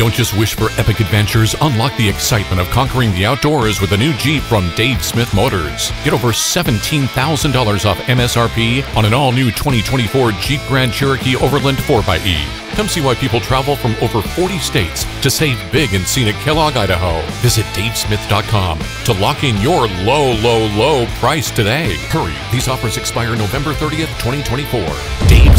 Don't just wish for epic adventures, unlock the excitement of conquering the outdoors with a new Jeep from Dave Smith Motors. Get over $17,000 off MSRP on an all new 2024 Jeep Grand Cherokee Overland 4xE. Come see why people travel from over 40 states to save big in scenic Kellogg, Idaho. Visit davesmith.com to lock in your low, low, low price today. Hurry, these offers expire November 30th, 2024. Dave